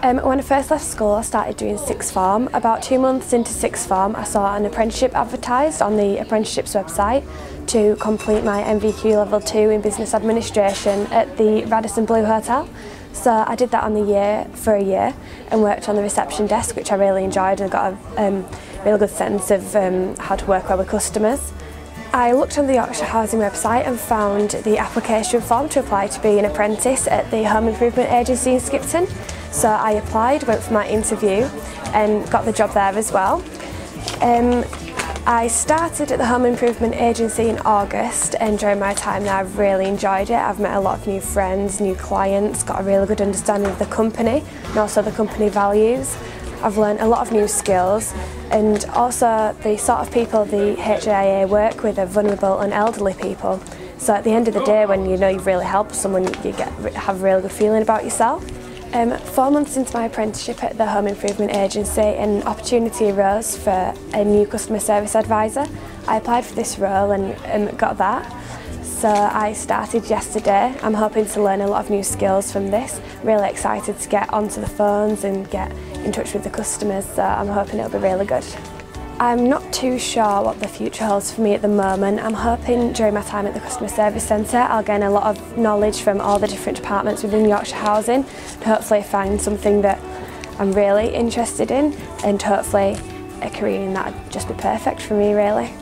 Um, when I first left school I started doing sixth form. About two months into sixth form I saw an apprenticeship advertised on the apprenticeships website to complete my NVQ level 2 in business administration at the Radisson Blu Hotel. So I did that on the year for a year and worked on the reception desk which I really enjoyed and got a um, really good sense of um, how to work well with customers. I looked on the Yorkshire Housing website and found the application form to apply to be an apprentice at the Home Improvement Agency in Skipton. So I applied, went for my interview and got the job there as well. Um, I started at the Home Improvement Agency in August and during my time there I've really enjoyed it. I've met a lot of new friends, new clients, got a really good understanding of the company and also the company values. I've learned a lot of new skills and also the sort of people the HIA work with are vulnerable and elderly people. So at the end of the day when you know you've really helped someone you get have a really good feeling about yourself. Um, four months into my apprenticeship at the Home Improvement Agency, an opportunity arose for a new customer service advisor. I applied for this role and um, got that. So I started yesterday. I'm hoping to learn a lot of new skills from this. Really excited to get onto the phones and get in touch with the customers, so I'm hoping it'll be really good. I'm not too sure what the future holds for me at the moment. I'm hoping during my time at the Customer Service Centre I'll gain a lot of knowledge from all the different departments within Yorkshire Housing and hopefully find something that I'm really interested in and hopefully a career in that would just be perfect for me really.